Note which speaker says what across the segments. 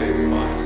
Speaker 1: say goodbye.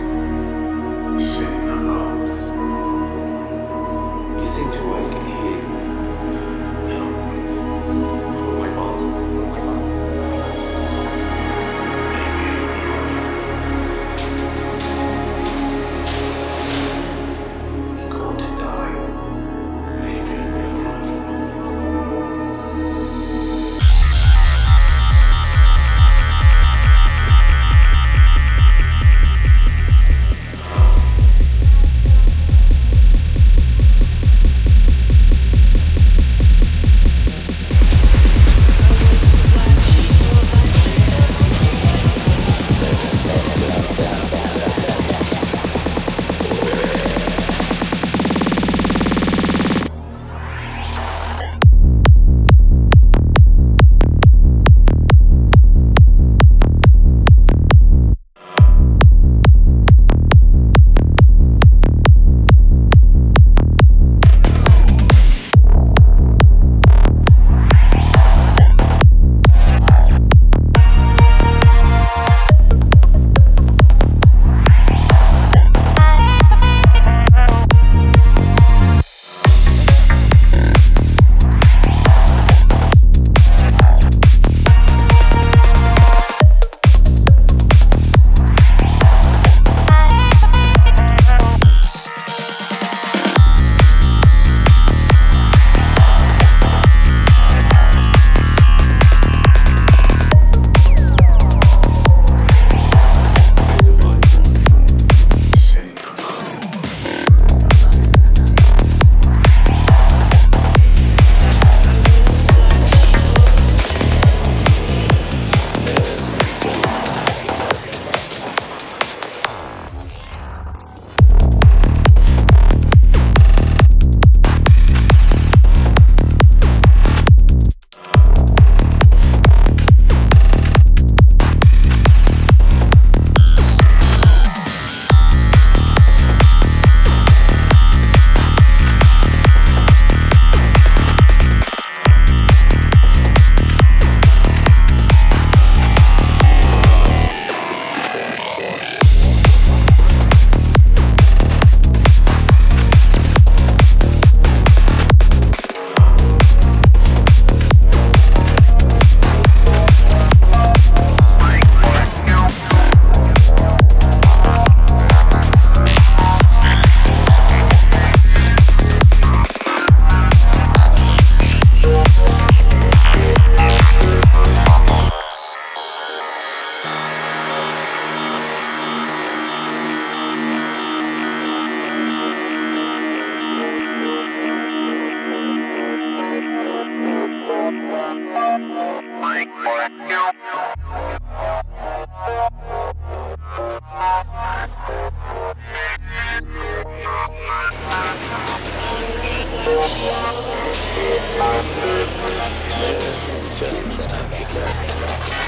Speaker 1: Just mistake.